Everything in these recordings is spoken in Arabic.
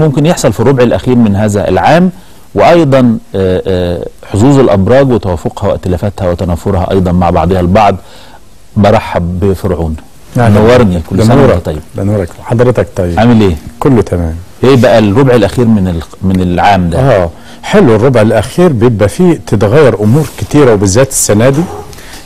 ممكن يحصل في الربع الأخير من هذا العام وأيضا آه، آه، حظوظ الأبراج وتوافقها وائتلافاتها وتنافرها أيضا مع بعضها البعض. برحب بفرعون. نورني كل سنة وانت طيب. بنورك. حضرتك طيب. عامل إيه؟ كله تمام. إيه بقى الربع الأخير من ال- من العام ده؟ آه. حلو. الربع الأخير بيبقى فيه تتغير أمور كتيرة وبالذات السنة دي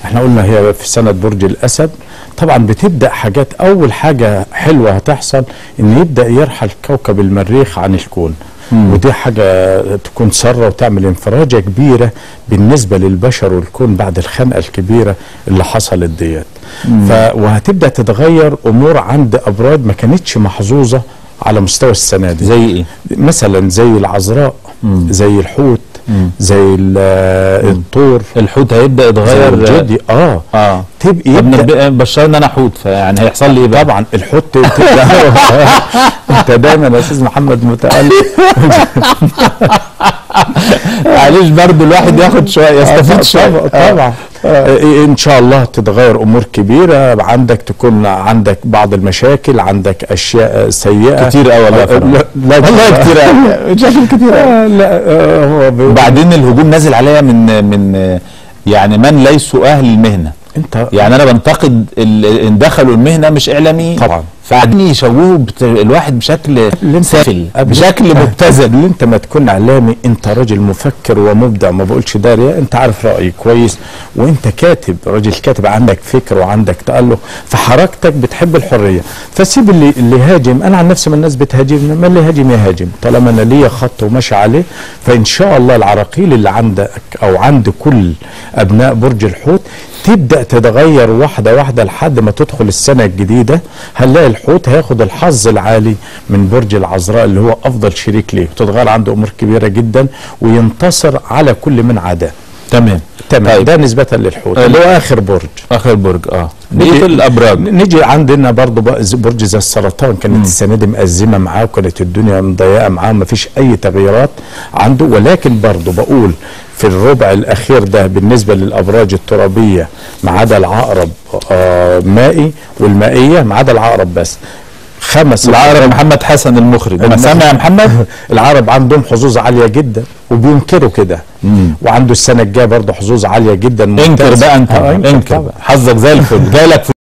إحنا قلنا هي في سنه برج الاسد. طبعا بتبدأ حاجات أول حاجة حلوة هتحصل إن يبدأ يرحل كوكب المريخ عن الكون. مم. ودي حاجة تكون ساره وتعمل انفراجة كبيرة بالنسبة للبشر والكون بعد الخنقة الكبيرة اللي حصلت ديت. ف وهتبدأ تتغير أمور عند أبراج ما كانتش محظوظة على مستوى السنة دي. زي إيه؟ مثلا زي العذراء. مم. زي الحوت مم. زي ال- الطور. الحوت هيبدأ زي يتغير الجدي آه. آه تبقى يبدا نبقى- بشرنا أنا حوت فيعني هيحصل لي إيه بقى؟ طبعا الحوت أنت دايما يا أستاذ محمد متألق. معلش برضه الواحد ياخد شوية يستفيد شوية. طبعا آه، إن شاء الله تتغير أمور كبيرة. عندك تكون عندك بعض المشاكل عندك أشياء سيئة. كتير قوي آه،. لا والله كتير مشاكل كتير آه، لا آه، وبعدين الهجوم نازل عليا من من يعني من ليسوا أهل المهنة. أنت يعني أنا بنتقد ال- إن دخلوا المهنة مش إعلاميين. طبعا. فقاعدين يشوهوا بت- الواحد بشكل سافل بشكل مبتذل. اللي انت ما تكون اعلامي انت راجل مفكر ومبدع ما بقولش دارية انت عارف رأيي كويس وانت كاتب راجل كاتب عندك فكر وعندك تألق فحركتك بتحب الحرية. فسيب اللي اللي هاجم. أنا عن نفسي من الناس بتهاجمني ما اللي هاجم يهاجم. طالما أنا ليا خط وماشي عليه فإن شاء الله العراقيل اللي عندك أو عند كل أبناء برج الحوت تبدأ تتغير واحدة واحدة لحد ما تدخل السنة الجديدة هنلاقي الحوت هياخد الحظ العالي من برج العذراء اللي هو أفضل شريك ليه. وتتغير عنده أمور كبيرة جدا وينتصر على كل من عداه تمام. تمام. طيب. ده نسبة للحوت. آه، اللي هو آخر برج. آخر برج آه. بقيه الأبراج. نيجي عندنا برضه برج زي السرطان. كانت السنة دي مأزمة معاه وكانت الدنيا مضيقة معاه ما فيش أي تغييرات عنده. ولكن برضه بقول في الربع الأخير ده بالنسبة للأبراج الترابية ما عدا العقرب آه مائي والمائية ما عدا العقرب بس. خمس العقرب محمد حسن المخرج. أنا سامع يا محمد؟ العرب عندهم حظوظ عالية جدا. وبينكروا كده. وعنده السنة الجاية برضه حظوظ عالية جدا انكر. بقى انت آه، انكر. حظك زي الفل جاي لك